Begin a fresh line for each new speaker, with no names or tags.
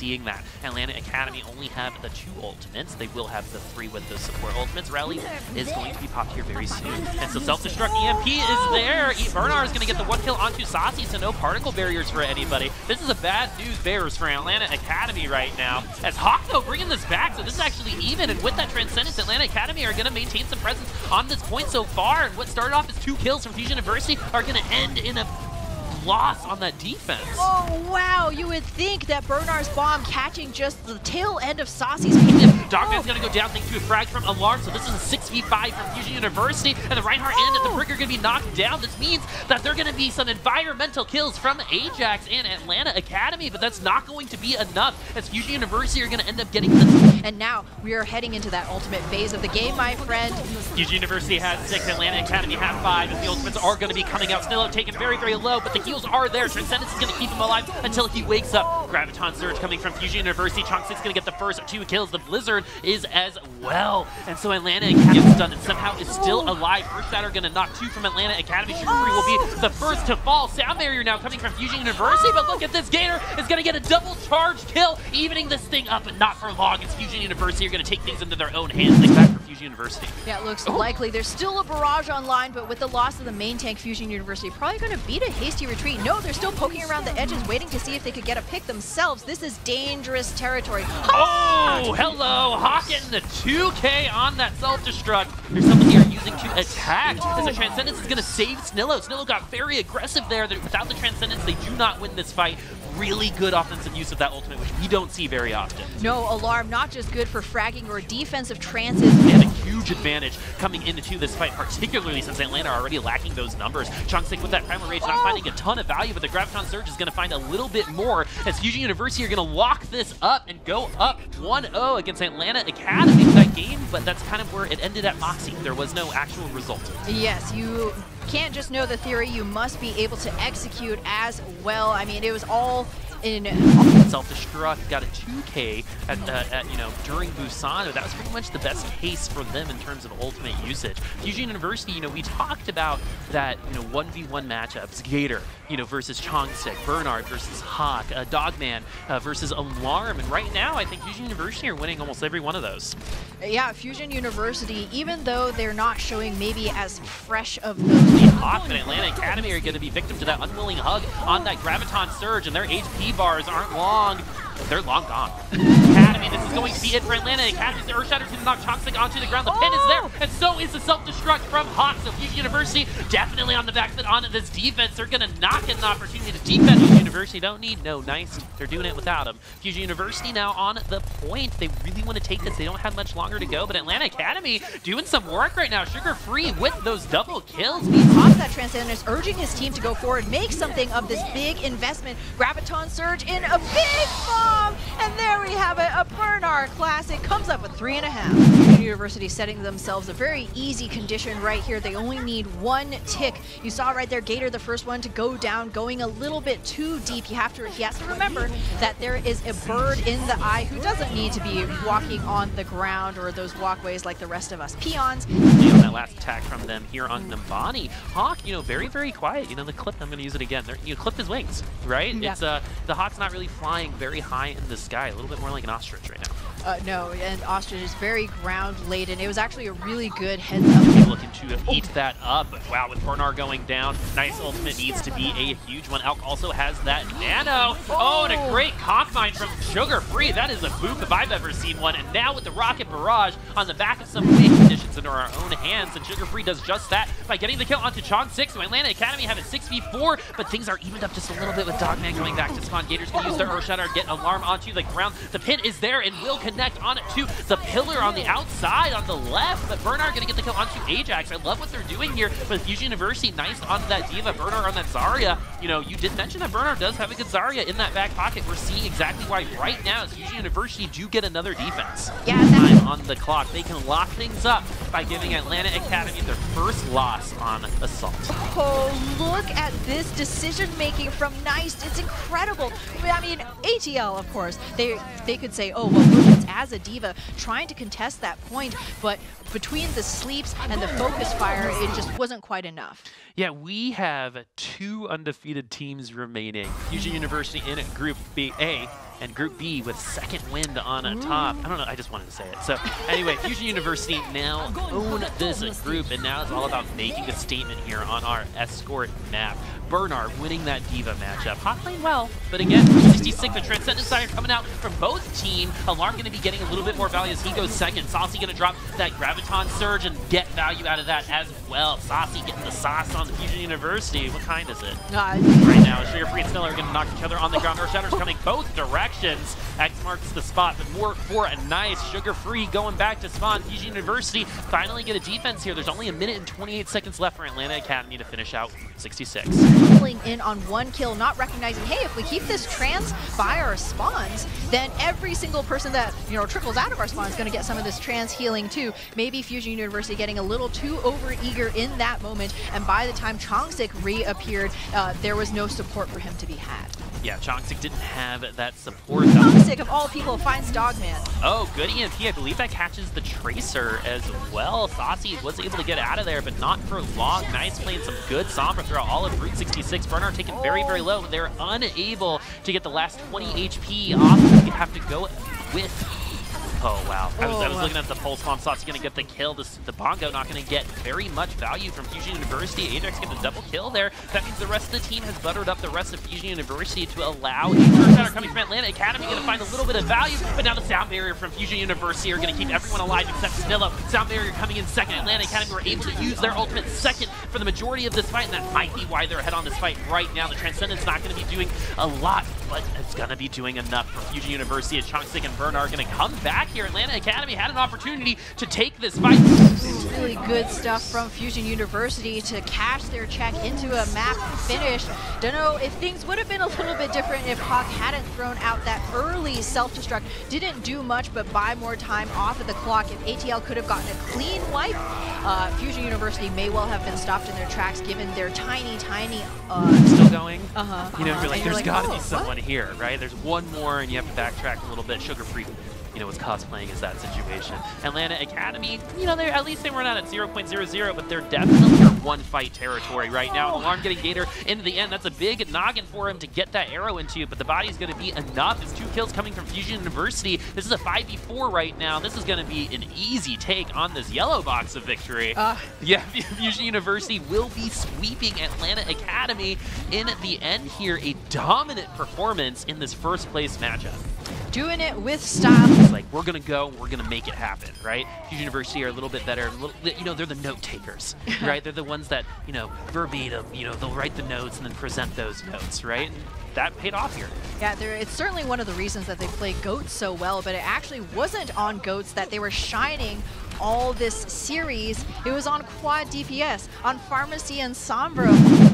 seeing that. Atlanta Academy only have the two ultimates. They will have the three with the support ultimates. Rally is going to be popped here very soon. And so self-destruct EMP is there. E Bernard is going to get the one kill onto Saucy, so no particle barriers for anybody. This is a bad news bears for Atlanta Academy right now. As Hawk, though, bringing this back, so this is actually even. And with that Transcendence, Atlanta Academy are going to maintain some presence on this point so far. And what started off as two kills from Fusion University are going to end in a loss on that defense.
Oh, wow. You would think that Bernard's bomb catching just the tail end of Saucy's
Dogman's oh. gonna go down thanks to a frag from Alarm, so this is a 6v5 from Fusion University, and the Reinhardt oh. and the oh. Brick are gonna be knocked down. This means that there are gonna be some environmental kills from Ajax and Atlanta Academy, but that's not going to be enough, as Fusion University are gonna end up getting the...
And now we are heading into that ultimate phase of the game, my friend.
Fusion University has six, Atlanta Academy have five, and the ultimates are gonna be coming out. Snillo taken very, very low, but the heals are there. Transcendence is gonna keep him alive until he wakes up. Graviton Surge coming from Fusion University. Chongsik gonna get the first two kills. The Blizzard is as well. And so Atlanta gets done and somehow is still alive. First Shatter gonna knock two from Atlanta Academy. Sugar will be the first to fall. Sound Barrier now coming from Fusion University, but look at this. Gator is gonna get a double charge kill, evening this thing up, and not for long. It's Fusion University are gonna take things into their own hands. Like back for Fusion University.
Yeah, it looks oh. likely. There's still a barrage online, but with the loss of the main tank, Fusion University probably gonna beat a hasty retreat. No, they're still poking around the edges, waiting to see if they could get a pick themselves. This is dangerous territory.
Oh, hello. Hawk getting the 2K on that self-destruct. There's someone here to attack as the Transcendence is going to save Snillo. Snillo got very aggressive there. Without the Transcendence, they do not win this fight really good offensive use of that ultimate, which we don't see very often.
No, Alarm not just good for fragging or defensive trances.
They have a huge advantage coming into this fight, particularly since Atlanta are already lacking those numbers. Chungsik with that Primal Rage not oh! finding a ton of value, but the Graviton Surge is going to find a little bit more as Fusion University are going to lock this up and go up 1-0 against Atlanta Academy in that game, but that's kind of where it ended at Moxie. There was no actual result.
Yes, you can't just know the theory, you must be able to execute as well. I mean, it was all in
self-destruct, got a 2K at, uh, at, you know during Busan. That was pretty much the best case for them in terms of ultimate usage. Fusion University, you know, we talked about that you know 1v1 matchups, Gator, you know, versus Chongsik, Bernard versus Hawk, uh, Dogman uh, versus Alarm, and right now I think Fusion University are winning almost every one of those.
Yeah, Fusion University, even though they're not showing maybe as fresh of those.
Hawk and Atlanta Academy are going to be victim to that unwilling hug on that Graviton Surge, and their HP bars aren't long. They're long gone. This is going to be it for Atlanta. It catches the Earthshatter to knock Toxic onto the ground. The pin is there, and so is the self-destruct from Hawk. So Fusion University definitely on the back foot on this defense. They're going to knock an opportunity to defend Fusion University. Don't need no nice. They're doing it without him. Fusion University now on the point. They really want to take this. They don't have much longer to go, but Atlanta Academy doing some work right now. Sugar Free with those double kills.
Pops that Transcendence, urging his team to go forward, make something of this big investment. Graviton Surge in a big bomb, and there we have it. A Bernard Classic comes up with three and a half. University setting themselves a very easy condition right here. They only need one tick. You saw right there, Gator, the first one to go down, going a little bit too deep. You have to, he has to remember that there is a bird in the eye who doesn't need to be walking on the ground or those walkways like the rest of us peons.
You know, that last attack from them here on Numbani. Hawk, you know, very, very quiet. You know, the clip, I'm going to use it again. They're, you know, clip his wings, right? Yeah. It's uh, The Hawk's not really flying very high in the sky, a little bit more like an ostrich right now.
Uh, no, and Ostrich is very ground laden. It was actually a really good heads up.
Looking to eat that up, but wow, with Bernard going down, nice ultimate needs to be a huge one. Elk also has that nano. Oh, and a great conk mine from Sugar Free. That is a boop if I've ever seen one. And now with the Rocket Barrage on the back of some weak conditions into our own hands, and Sugar Free does just that by getting the kill onto Chongsik. So Atlanta Academy have a 6v4, but things are evened up just a little bit with Dogman going back to spawn. Gators can use their Earth Shatter, get Alarm onto the ground. The pit is there and will connect on it to the pillar on the outside on the left, but Bernard gonna get the kill onto Ajax. I love what they're doing here with Fusion University. Nice onto that D.Va, Bernard on that Zarya. You know, you did mention that Bernard does have a good Zarya in that back pocket. We're seeing exactly why right now Fusion University do get another defense.
Yeah,
time on the clock. They can lock things up by giving Atlanta Academy their first loss on Assault.
Oh, look at this decision making from Nice. It's incredible. I mean, ATL, of course, they they could say, oh, well, as a D.Va, trying to contest that point, but between the sleeps and the focus fire, it just wasn't quite enough.
Yeah, we have two undefeated teams remaining. Fusion University in Group B A and Group B with second wind on a top. I don't know, I just wanted to say it. So anyway, Fusion University now own this group, and now it's all about making a statement here on our escort map. Bernard winning that D.Va matchup. Hawk playing well, but again, 66, the Transcendent Sire coming out from both team. Alarm going to be getting a little bit more value as he goes second. Saucy going to drop that Graviton Surge and get value out of that as well. Saucy getting the sauce on the Fusion University. What kind is it?
Uh,
right now, Sugar Free and Snillo are going to knock each other on the ground. Earth Shatters coming both directions. X marks the spot, but more for a nice Sugar Free going back to spawn. Fusion University finally get a defense here. There's only a minute and 28 seconds left for Atlanta Academy to finish out 66
pulling in on one kill, not recognizing, hey, if we keep this trans by our spawns, then every single person that, you know, trickles out of our spawn is going to get some of this trans healing too. Maybe Fusion University getting a little too over-eager in that moment, and by the time Chongsik reappeared, uh, there was no support for him to be had.
Yeah, Chongsik didn't have that support.
Chongsik, of all people, finds Dogman.
Oh, good EMP. I believe that catches the Tracer as well. Saucy was able to get out of there, but not for long. Nice playing some good Sombra throughout all of Route 66. Bernard taken very, very low. They're unable to get the last 20 HP off. You have to go with Oh, wow. I was, I was looking at the pulse bomb. Saucy going to get the kill. This, the Bongo not going to get very much value from Fusion University. Ajax getting a double kill there. That means the rest of the team has buttered up the rest of Fusion University to allow counter coming from Atlanta Academy. Going to find a little bit of value, but now the sound barrier from Fusion University are going to keep everyone alive except Snillo. Sound barrier coming in second. Atlanta Academy were able to use their ultimate second for the majority of this fight, and that might be why they're ahead on this fight right now. The Transcendent's not going to be doing a lot, but it's going to be doing enough for Fusion University. And Chongsik and Bernard are going to come back here. Atlanta Academy had an opportunity to take this fight.
Really good stuff from Fusion University to cash their check into a map finish. Don't know if things would have been a little bit different if Hawk hadn't thrown out that early self-destruct. Didn't do much but buy more time off of the clock. If ATL could have gotten a clean wipe, uh, Fusion University may well have been stopped in their tracks given their tiny, tiny... Uh,
Still going?
Uh-huh.
You know, you're like, there's
like,
got to
oh,
be someone? Here, right? There's one more and you have to backtrack a little bit. Sugar-free you know, was cosplaying as that situation. Atlanta Academy, you know, they're at least they were not at 0.00, but they're definitely in one fight territory right now. Alarm getting Gator into the end. That's a big noggin for him to get that arrow into, but the body's going to be enough. It's two kills coming from Fusion University. This is a 5v4 right now. This is going to be an easy take on this yellow box of victory. Uh. Yeah, Fusion University will be sweeping Atlanta Academy in the end here. A dominant performance in this first place matchup
doing it with style. It's
like, we're going to go, we're going to make it happen, right? Fusion University are a little bit better, little, you know, they're the note takers, right? they're the ones that, you know, verbatim, you know, they'll write the notes and then present those notes, right? And that paid off here.
Yeah, it's certainly one of the reasons that they play GOATS so well, but it actually wasn't on GOATS that they were shining all this series. It was on Quad DPS, on Pharmercy and Sombra.